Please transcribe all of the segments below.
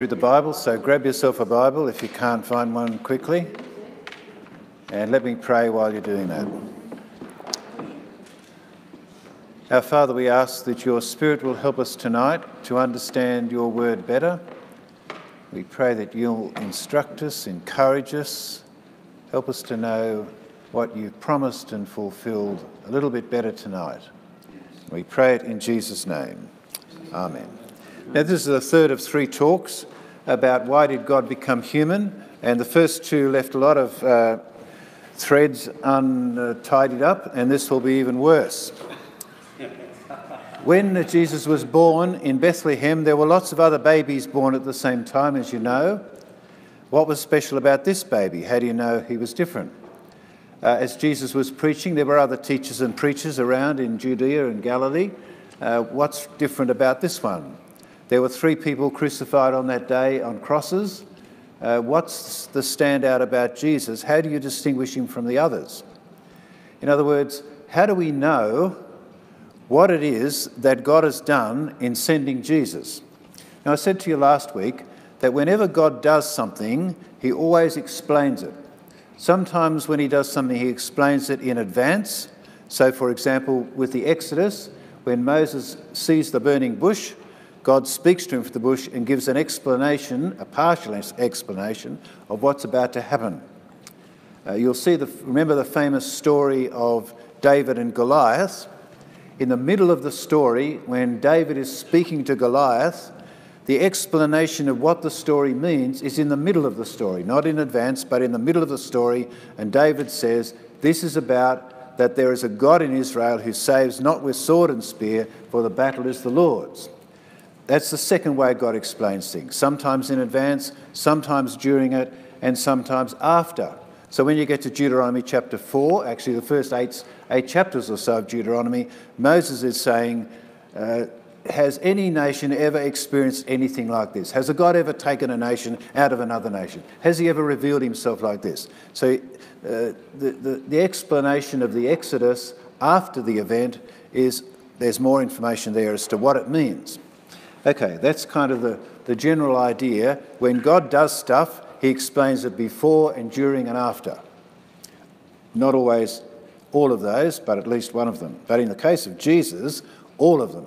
through the Bible, so grab yourself a Bible if you can't find one quickly. And let me pray while you're doing that. Our Father, we ask that your Spirit will help us tonight to understand your word better. We pray that you'll instruct us, encourage us, help us to know what you've promised and fulfilled a little bit better tonight. We pray it in Jesus' name. Amen. Now, this is the third of three talks about why did God become human, and the first two left a lot of uh, threads untidied up, and this will be even worse. When Jesus was born in Bethlehem, there were lots of other babies born at the same time, as you know. What was special about this baby? How do you know he was different? Uh, as Jesus was preaching, there were other teachers and preachers around in Judea and Galilee. Uh, what's different about this one? There were three people crucified on that day on crosses. Uh, what's the standout about Jesus? How do you distinguish him from the others? In other words, how do we know what it is that God has done in sending Jesus? Now, I said to you last week that whenever God does something, he always explains it. Sometimes when he does something, he explains it in advance. So, for example, with the Exodus, when Moses sees the burning bush, God speaks to him from the bush and gives an explanation, a partial explanation, of what's about to happen. Uh, you'll see the, remember the famous story of David and Goliath. In the middle of the story, when David is speaking to Goliath, the explanation of what the story means is in the middle of the story, not in advance, but in the middle of the story. And David says, This is about that there is a God in Israel who saves not with sword and spear, for the battle is the Lord's. That's the second way God explains things, sometimes in advance, sometimes during it, and sometimes after. So when you get to Deuteronomy chapter 4, actually the first eight, eight chapters or so of Deuteronomy, Moses is saying, uh, Has any nation ever experienced anything like this? Has a God ever taken a nation out of another nation? Has he ever revealed himself like this? So uh, the, the, the explanation of the Exodus after the event is there's more information there as to what it means. Okay, that's kind of the, the general idea. When God does stuff, he explains it before and during and after. Not always all of those, but at least one of them. But in the case of Jesus, all of them.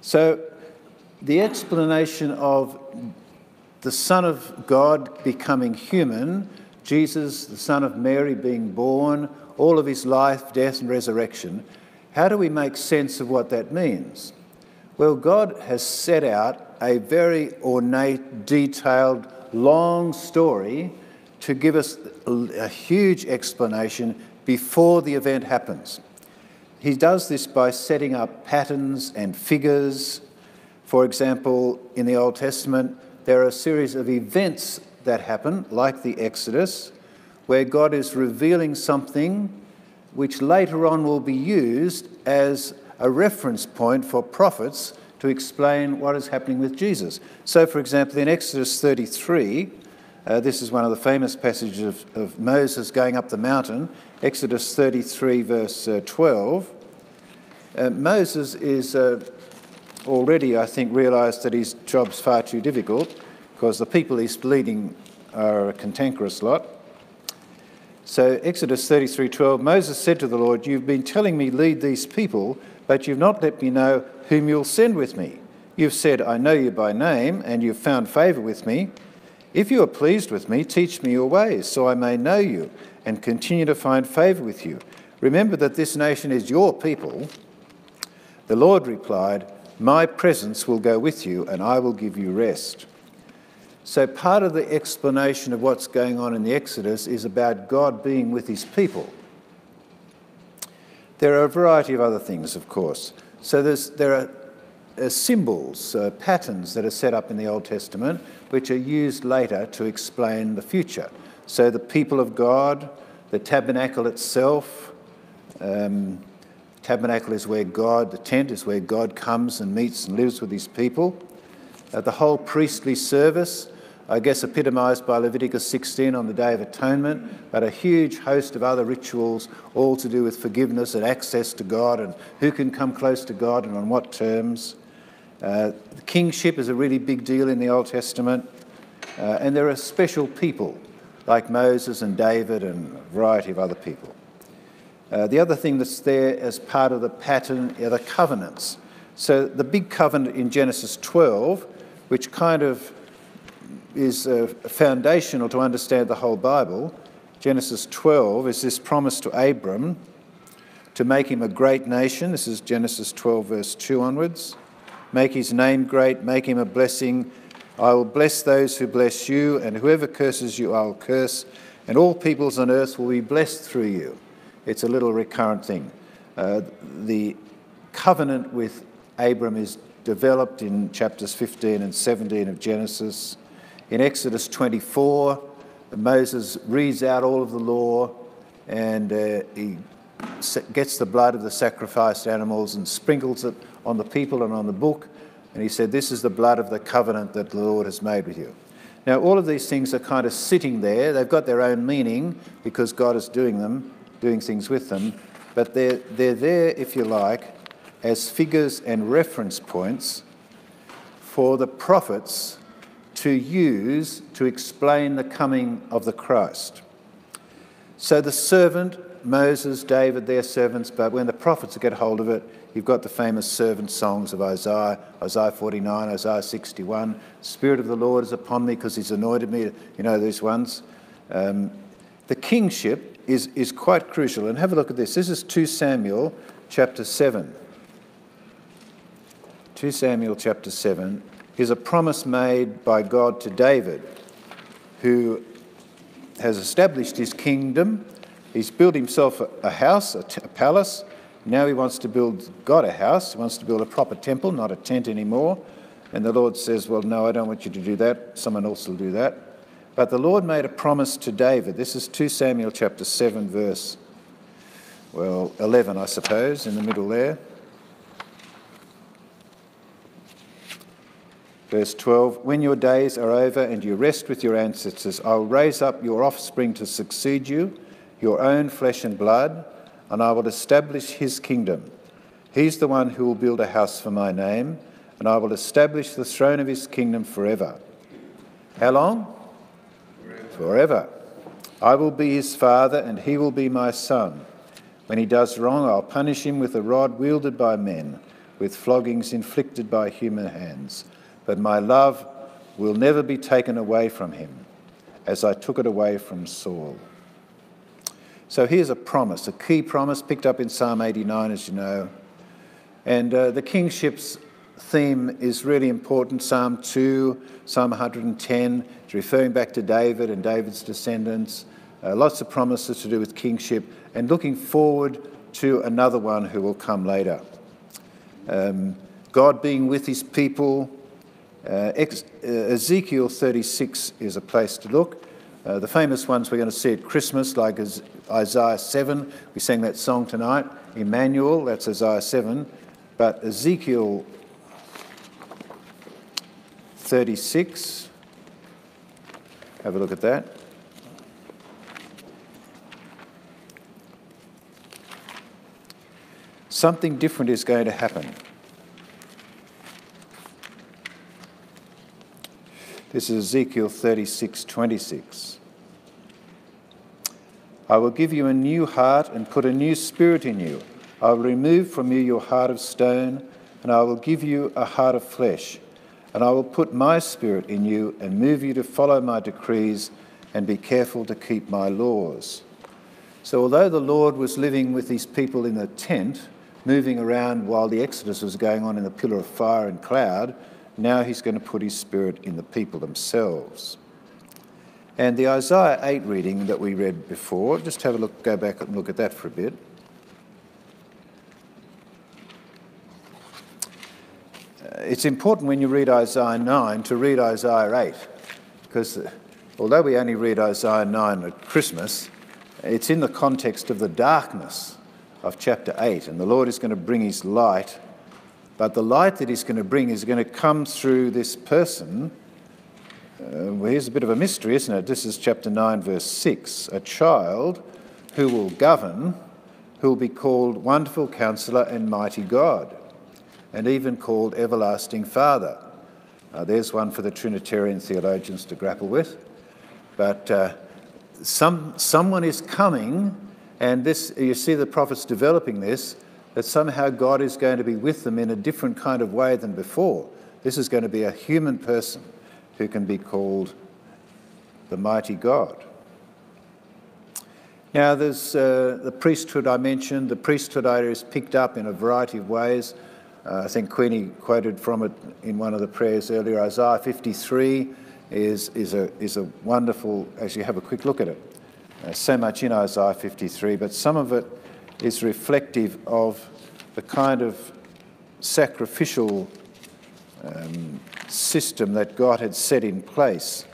So the explanation of the Son of God becoming human, Jesus, the Son of Mary, being born, all of his life, death, and resurrection, how do we make sense of what that means? Well, God has set out a very ornate, detailed, long story to give us a huge explanation before the event happens. He does this by setting up patterns and figures. For example, in the Old Testament, there are a series of events that happen, like the Exodus, where God is revealing something which later on will be used as a reference point for prophets to explain what is happening with Jesus. So, for example, in Exodus 33, uh, this is one of the famous passages of, of, Moses going up the mountain, Exodus 33, verse uh, 12. Uh, Moses is uh, already, I think, realised that his job's far too difficult because the people he's leading are a cantankerous lot. So Exodus 33:12 Moses said to the Lord, "You've been telling me lead these people, but you've not let me know whom you'll send with me. You've said, I know you by name, and you've found favour with me. If you are pleased with me, teach me your ways, so I may know you and continue to find favour with you. Remember that this nation is your people. The Lord replied, My presence will go with you, and I will give you rest. So, part of the explanation of what's going on in the Exodus is about God being with his people. There are a variety of other things, of course. So there are uh, symbols, uh, patterns that are set up in the Old Testament, which are used later to explain the future. So the people of God, the tabernacle itself, um, tabernacle is where God, the tent is where God comes and meets and lives with his people. Uh, the whole priestly service, I guess epitomised by Leviticus 16 on the Day of Atonement, but a huge host of other rituals, all to do with forgiveness and access to God and who can come close to God and on what terms. Uh, kingship is a really big deal in the Old Testament. Uh, and there are special people like Moses and David and a variety of other people. Uh, the other thing that's there as part of the pattern are the covenants. So the big covenant in Genesis 12, which kind of is uh, foundational to understand the whole Bible, Genesis 12 is this promise to Abram to make him a great nation. This is Genesis 12, verse 2 onwards. Make his name great, make him a blessing. I will bless those who bless you, and whoever curses you, I will curse, and all peoples on earth will be blessed through you. It's a little recurrent thing. Uh, the covenant with Abram is developed in chapters 15 and 17 of Genesis. In Exodus 24, Moses reads out all of the law and uh, he gets the blood of the sacrificed animals and sprinkles it on the people and on the book. And he said, This is the blood of the covenant that the Lord has made with you. Now, all of these things are kind of sitting there. They've got their own meaning because God is doing them, doing things with them. But they're, they're there, if you like, as figures and reference points for the prophets to use to explain the coming of the Christ. So the servant, Moses, David, their servants, but when the prophets get hold of it, you've got the famous servant songs of Isaiah, Isaiah 49, Isaiah 61. Spirit of the Lord is upon me because he's anointed me. You know these ones. Um, the kingship is, is quite crucial. And have a look at this. This is 2 Samuel chapter 7. 2 Samuel chapter 7 is a promise made by God to David, who has established his kingdom. He's built himself a house, a, t- a palace. Now he wants to build God a house. He wants to build a proper temple, not a tent anymore. And the Lord says, Well, no, I don't want you to do that. Someone else will do that. But the Lord made a promise to David. This is 2 Samuel chapter 7, verse, well, 11, I suppose, in the middle there. Verse 12 When your days are over and you rest with your ancestors, I will raise up your offspring to succeed you, your own flesh and blood, and I will establish his kingdom. He's the one who will build a house for my name, and I will establish the throne of his kingdom forever. How long? Forever. forever. I will be his father, and he will be my son. When he does wrong, I'll punish him with a rod wielded by men, with floggings inflicted by human hands but my love will never be taken away from him, as I took it away from Saul. So here's a promise, a key promise picked up in Psalm 89, as you know. And uh, the kingship's theme is really important. Psalm 2, Psalm 110, it's referring back to David and David's descendants. Uh, lots of promises to do with kingship and looking forward to another one who will come later. Um, God being with his people, uh, uh, Ezekiel 36 is a place to look. Uh, the famous ones we're going to see at Christmas, like Isaiah 7. We sang that song tonight. Emmanuel, that's Isaiah 7. But Ezekiel 36, have a look at that. Something different is going to happen. This is Ezekiel 36 26. I will give you a new heart and put a new spirit in you. I will remove from you your heart of stone, and I will give you a heart of flesh. And I will put my spirit in you and move you to follow my decrees and be careful to keep my laws. So, although the Lord was living with these people in a tent, moving around while the Exodus was going on in a pillar of fire and cloud, now he's going to put his spirit in the people themselves. And the Isaiah 8 reading that we read before, just have a look, go back and look at that for a bit. Uh, it's important when you read Isaiah 9 to read Isaiah 8, because uh, although we only read Isaiah 9 at Christmas, it's in the context of the darkness of chapter 8, and the Lord is going to bring his light but the light that he's going to bring is going to come through this person. Uh, well, here's a bit of a mystery, isn't it? This is chapter 9, verse 6. A child who will govern, who will be called Wonderful Counselor and Mighty God, and even called Everlasting Father. Uh, there's one for the Trinitarian theologians to grapple with. But uh, some, someone is coming, and this, you see the prophets developing this, that somehow God is going to be with them in a different kind of way than before. This is going to be a human person who can be called the mighty God. Now, there's uh, the priesthood I mentioned. The priesthood idea is picked up in a variety of ways. Uh, I think Queenie quoted from it in one of the prayers earlier. Isaiah 53 is, is, a, is a wonderful, as you have a quick look at it. Uh, so much in Isaiah 53, but some of it is reflective of the kind of sacrificial um, system that God had set in place.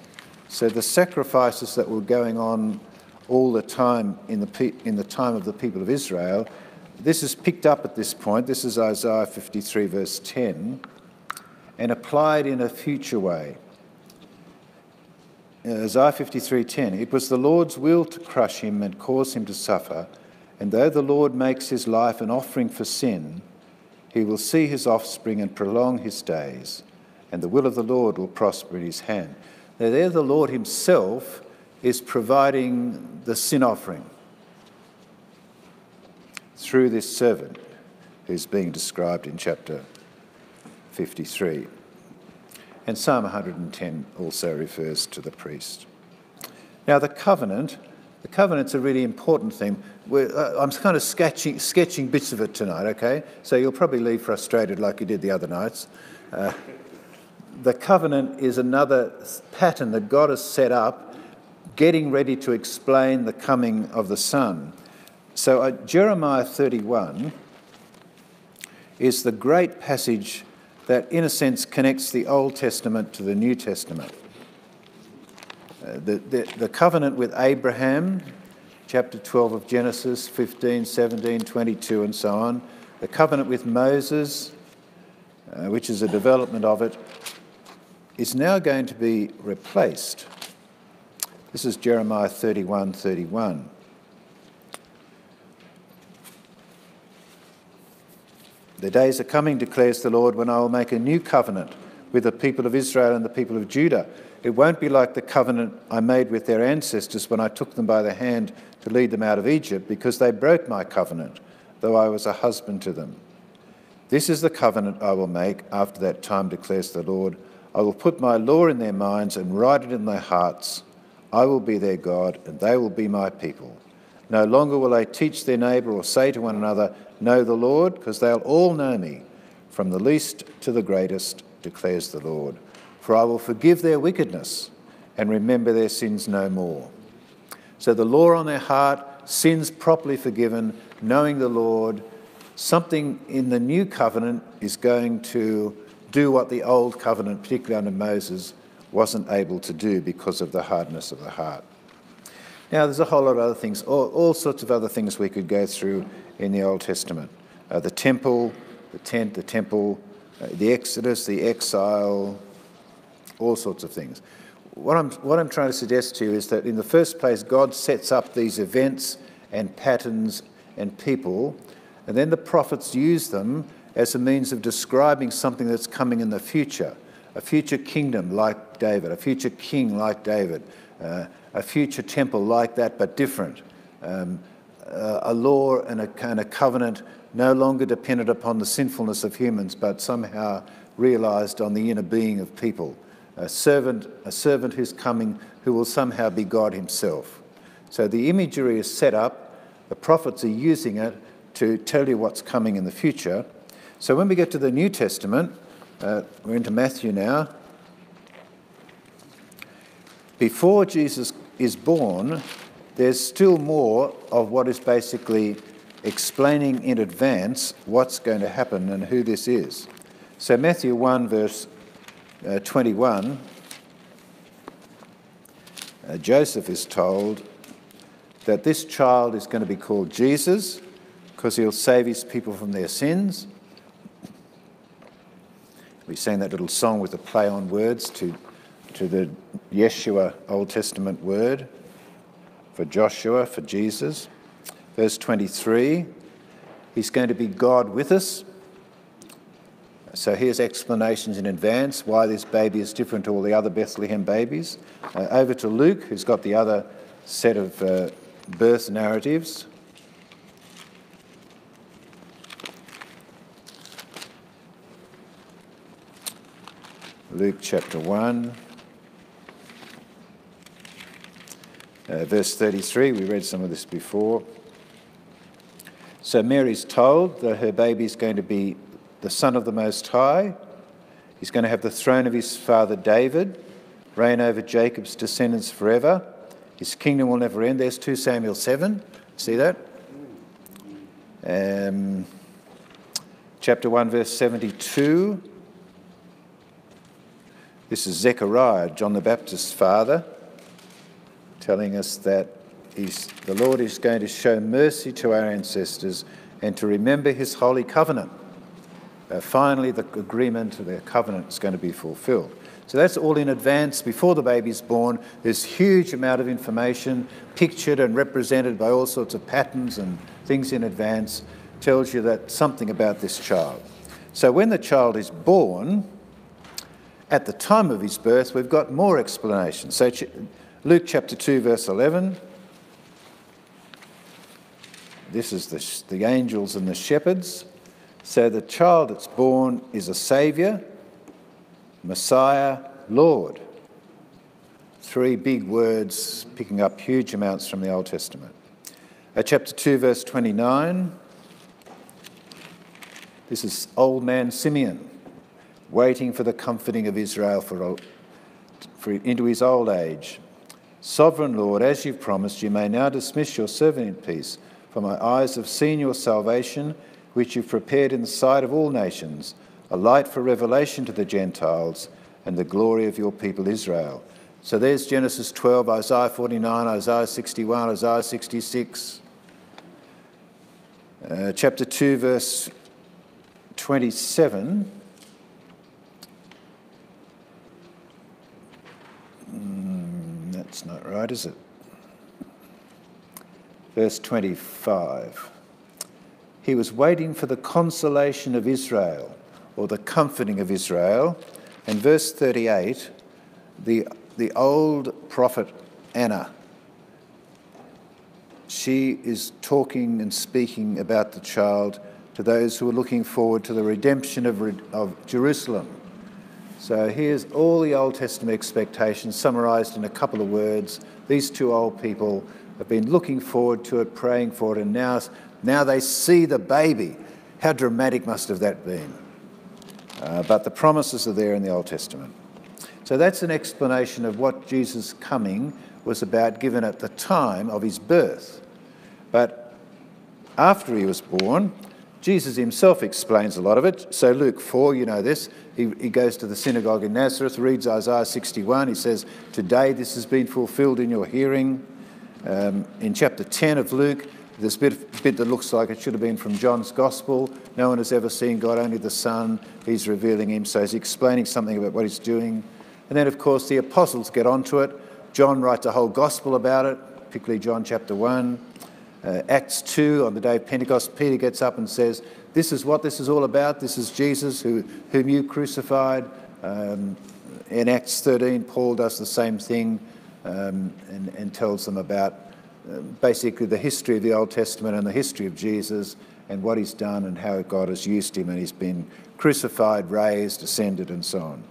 So the sacrifices that were going on all the time in the, in the time of the people of Israel this is picked up at this point. This is Isaiah 53, verse 10, and applied in a future way. Isaiah 53:10 It was the Lord's will to crush him and cause him to suffer and though the Lord makes his life an offering for sin he will see his offspring and prolong his days and the will of the Lord will prosper in his hand now there the Lord himself is providing the sin offering through this servant who's being described in chapter 53. And Psalm 110 also refers to the priest. Now, the covenant, the covenant's a really important thing. Uh, I'm kind of sketching, sketching bits of it tonight, okay? So you'll probably leave frustrated like you did the other nights. Uh, the covenant is another pattern that God has set up, getting ready to explain the coming of the Son. So, uh, Jeremiah 31 is the great passage that, in a sense, connects the Old Testament to the New Testament. Uh, the, the, the covenant with Abraham, chapter 12 of Genesis, 15, 17, 22, and so on. The covenant with Moses, uh, which is a development of it, is now going to be replaced. This is Jeremiah 31 31. The days are coming, declares the Lord, when I will make a new covenant with the people of Israel and the people of Judah. It won't be like the covenant I made with their ancestors when I took them by the hand to lead them out of Egypt, because they broke my covenant, though I was a husband to them. This is the covenant I will make after that time, declares the Lord. I will put my law in their minds and write it in their hearts. I will be their God, and they will be my people. No longer will they teach their neighbour or say to one another, Know the Lord, because they'll all know me, from the least to the greatest, declares the Lord. For I will forgive their wickedness and remember their sins no more. So the law on their heart, sins properly forgiven, knowing the Lord, something in the new covenant is going to do what the old covenant, particularly under Moses, wasn't able to do because of the hardness of the heart. Now, there's a whole lot of other things, all, all sorts of other things we could go through in the Old Testament uh, the temple, the tent, the temple, uh, the Exodus, the exile, all sorts of things. What I'm, what I'm trying to suggest to you is that in the first place, God sets up these events and patterns and people, and then the prophets use them as a means of describing something that's coming in the future a future kingdom like David, a future king like David, uh, a future temple like that but different. Um, uh, a law and a, and a covenant no longer dependent upon the sinfulness of humans, but somehow realized on the inner being of people. A servant, a servant who's coming who will somehow be God himself. So the imagery is set up, the prophets are using it to tell you what's coming in the future. So when we get to the New Testament, uh, we're into Matthew now. Before Jesus is born, there's still more of what is basically explaining in advance what's going to happen and who this is. So, Matthew 1, verse uh, 21, uh, Joseph is told that this child is going to be called Jesus because he'll save his people from their sins. We sang that little song with a play on words to, to the Yeshua Old Testament word for Joshua, for Jesus. Verse 23 He's going to be God with us. So here's explanations in advance why this baby is different to all the other Bethlehem babies. Uh, over to Luke, who's got the other set of uh, birth narratives. Luke chapter 1, uh, verse 33. We read some of this before. So Mary's told that her baby is going to be the Son of the Most High. He's going to have the throne of his father David, reign over Jacob's descendants forever. His kingdom will never end. There's 2 Samuel 7. See that? Um, chapter 1, verse 72. This is Zechariah, John the Baptist's father, telling us that the Lord is going to show mercy to our ancestors and to remember his holy covenant. Uh, finally, the agreement, the covenant is going to be fulfilled. So that's all in advance before the baby's born. There's huge amount of information pictured and represented by all sorts of patterns and things in advance tells you that something about this child. So when the child is born, at the time of his birth, we've got more explanation. So, Luke chapter 2, verse 11. This is the, the angels and the shepherds. So, the child that's born is a Saviour, Messiah, Lord. Three big words picking up huge amounts from the Old Testament. Uh, chapter 2, verse 29. This is old man Simeon waiting for the comforting of Israel for, for into his old age. Sovereign Lord, as you've promised, you may now dismiss your servant in peace, for my eyes have seen your salvation, which you've prepared in the sight of all nations, a light for revelation to the Gentiles and the glory of your people Israel. So there's Genesis 12, Isaiah 49, Isaiah 61, Isaiah 66. Uh, chapter 2, verse 27. That's not right, is it? Verse 25. He was waiting for the consolation of Israel, or the comforting of Israel. And verse 38, the, the old prophet Anna, she is talking and speaking about the child to those who are looking forward to the redemption of, of Jerusalem. So here's all the Old Testament expectations summarized in a couple of words. These two old people have been looking forward to it, praying for it, and now, now they see the baby. How dramatic must have that been? Uh, but the promises are there in the Old Testament. So that's an explanation of what Jesus' coming was about, given at the time of his birth. But after he was born, Jesus himself explains a lot of it. So, Luke 4, you know this, he, he goes to the synagogue in Nazareth, reads Isaiah 61. He says, Today this has been fulfilled in your hearing. Um, in chapter 10 of Luke, a bit, bit that looks like it should have been from John's Gospel. No one has ever seen God, only the Son. He's revealing him, so he's explaining something about what he's doing. And then, of course, the apostles get onto it. John writes a whole gospel about it, particularly John chapter 1. Uh, Acts 2, on the day of Pentecost, Peter gets up and says, This is what this is all about. This is Jesus who, whom you crucified. Um, in Acts 13, Paul does the same thing um, and, and, tells them about basically the history of the Old Testament and the history of Jesus and what he's done and how God has used him. And he's been crucified, raised, ascended, and so on.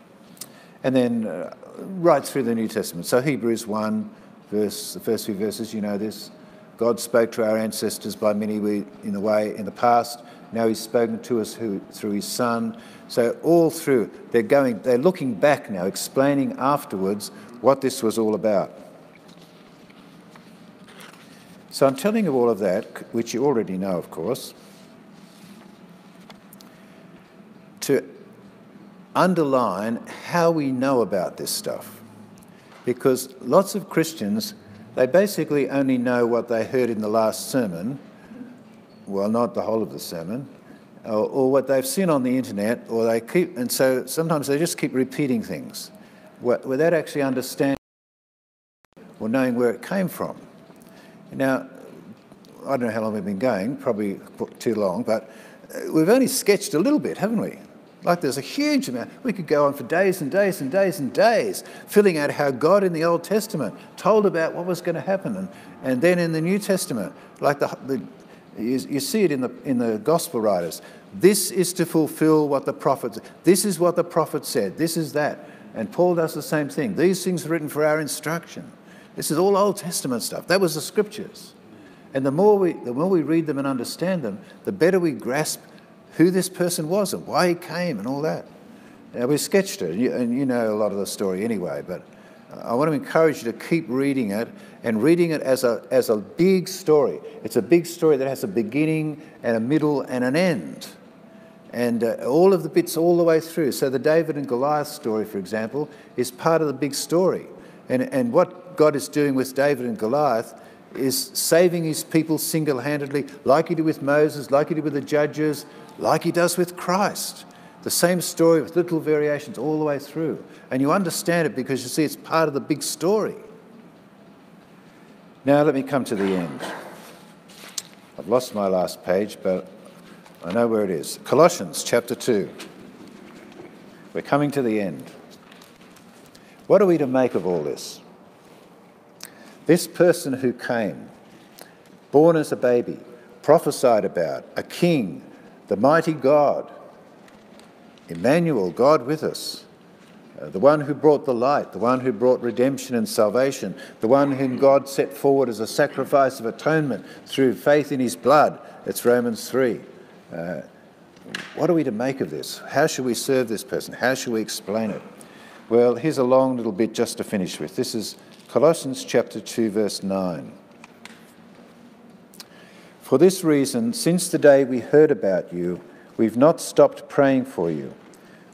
And then uh, right through the New Testament. So Hebrews 1, verse, the first few verses, you know this. God spoke to our ancestors by many in the way in the past. Now He's spoken to us who, through His Son. So all through, they're going, they're looking back now, explaining afterwards what this was all about. So I'm telling you all of that, which you already know, of course, to underline how we know about this stuff. Because lots of Christians they basically only know what they heard in the last sermon, well, not the whole of the sermon, or, or, what they've seen on the internet, or they keep, and so sometimes they just keep repeating things without actually understanding or knowing where it came from. Now, I don't know how long we've been going, probably too long, but uh, we've only sketched a little bit, haven't we? Like there's a huge amount. We could go on for days and days and days and days, filling out how God in the Old Testament told about what was going to happen. And, and then in the New Testament, like the, the you, you see it in the, in the gospel writers. This is to fulfill what the prophet, this is what the prophet said, this is that. And Paul does the same thing. These things are written for our instruction. This is all Old Testament stuff. That was the scriptures. And the more we, the more we read them and understand them, the better we grasp who this person was and why he came and all that. Now, we sketched it, and you, and you know a lot of the story anyway, but I want to encourage you to keep reading it and reading it as a, as a big story. It's a big story that has a beginning and a middle and an end. And uh, all of the bits all the way through. So, the David and Goliath story, for example, is part of the big story. And, and what God is doing with David and Goliath is saving his people single handedly, like he did with Moses, like he did with the judges, like he does with Christ. The same story with little variations all the way through. And you understand it because you see it's part of the big story. Now, let me come to the end. I've lost my last page, but I know where it is. Colossians chapter 2. We're coming to the end. What are we to make of all this? This person who came, born as a baby, prophesied about, a king, the mighty God, Emmanuel, God with us, uh, the one who brought the light, the one who brought redemption and salvation, the one whom God set forward as a sacrifice of atonement through faith in his blood. It's Romans 3. Uh, what are we to make of this? How should we serve this person? How should we explain it? Well, here's a long little bit just to finish with. This is Colossians chapter 2, verse 9. For this reason, since the day we heard about you, we've not stopped praying for you.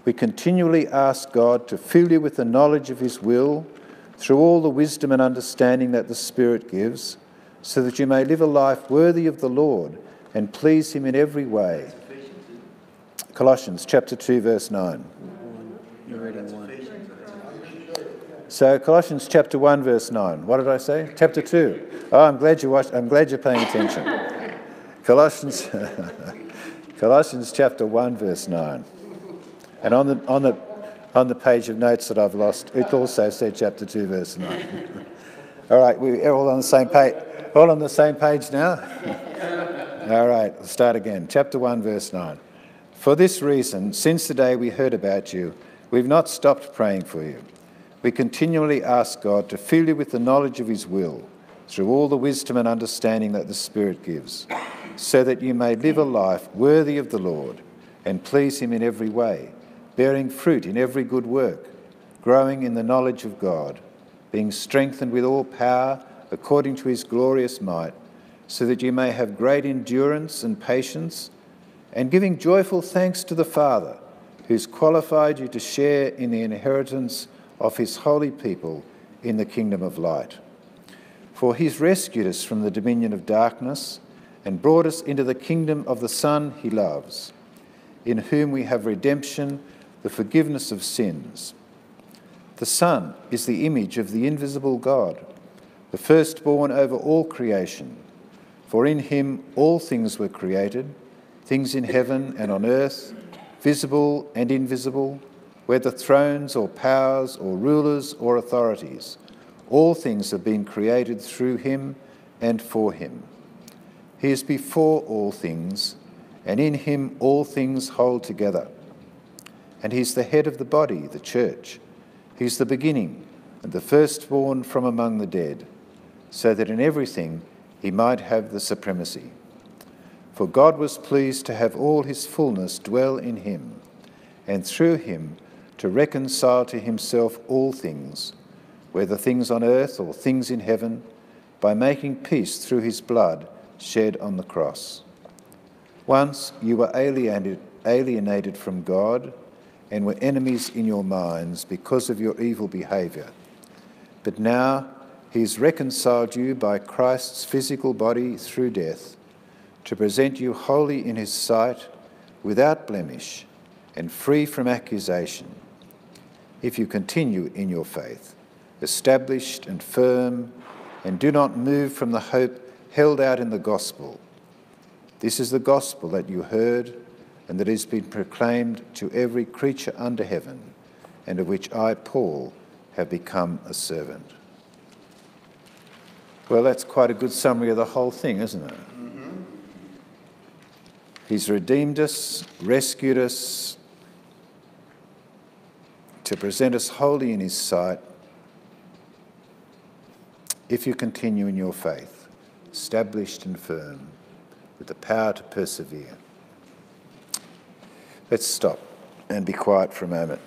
We continually ask God to fill you with the knowledge of His will through all the wisdom and understanding that the Spirit gives, so that you may live a life worthy of the Lord and please Him in every way. Colossians chapter 2, verse 9. So Colossians chapter 1 verse 9. What did I say? Chapter 2. Oh, I'm glad you watched, I'm glad you're paying attention. Colossians Colossians chapter 1 verse 9. And on the on the on the page of notes that I've lost, it also said chapter 2 verse 9. all right, we're all on the same page. All on the same page now? all right, let's start again. Chapter 1 verse 9. For this reason, since the day we heard about you, we've not stopped praying for you we continually ask God to fill you with the knowledge of His will through all the wisdom and understanding that the Spirit gives, so that you may live a life worthy of the Lord and please Him in every way, bearing fruit in every good work, growing in the knowledge of God, being strengthened with all power according to His glorious might, so that you may have great endurance and patience, and giving joyful thanks to the Father, who's qualified you to share in the inheritance of his holy people in the kingdom of light. For he's rescued us from the dominion of darkness and brought us into the kingdom of the Son he loves, in whom we have redemption, the forgiveness of sins. The Son is the image of the invisible God, the firstborn over all creation. For in him all things were created, things in heaven and on earth, visible and invisible whether thrones or powers or rulers or authorities. All things have been created through him and for him. He is before all things, and in him all things hold together. And he's the head of the body, the church. He's the beginning and the firstborn from among the dead, so that in everything he might have the supremacy. For God was pleased to have all his fullness dwell in him, and through him to reconcile to himself all things, whether things on earth or things in heaven, by making peace through his blood shed on the cross. Once you were alienated, alienated from God and were enemies in your minds because of your evil behaviour. But now he's reconciled you by Christ's physical body through death to present you holy in his sight, without blemish, and free from accusation if you continue in your faith, established and firm, and do not move from the hope held out in the gospel. This is the gospel that you heard and that has been proclaimed to every creature under heaven, and of which I, Paul, have become a servant. Well, that's quite a good summary of the whole thing, isn't it? Mm-hmm. He's redeemed us, rescued us, to present us holy in his sight if you continue in your faith, established and firm, with the power to persevere. Let's stop and be quiet for a moment.